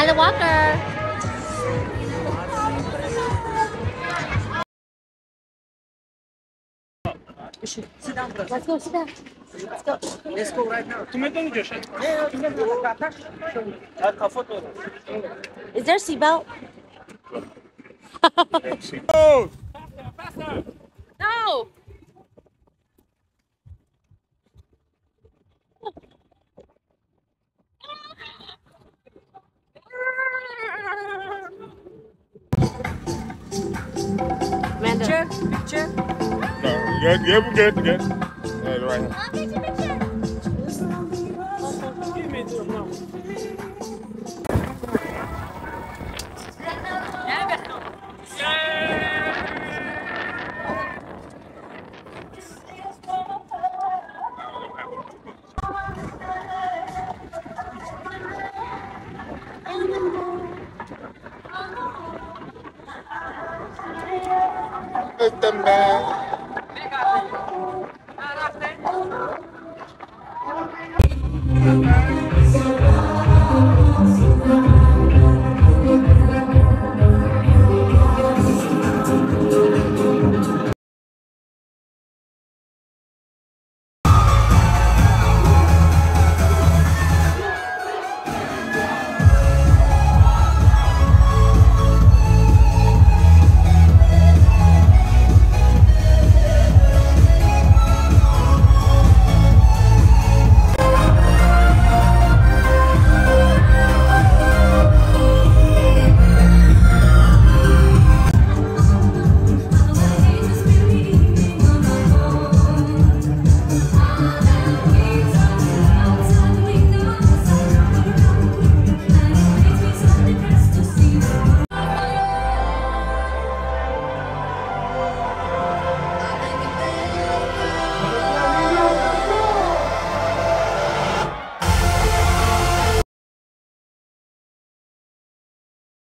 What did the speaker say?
and the walker. Sit down. Let's go, sit down. Let's go. Let's go right now. Is there a seatbelt? Picture, picture. No, good, good, good, good. Yeah, right here. With the man.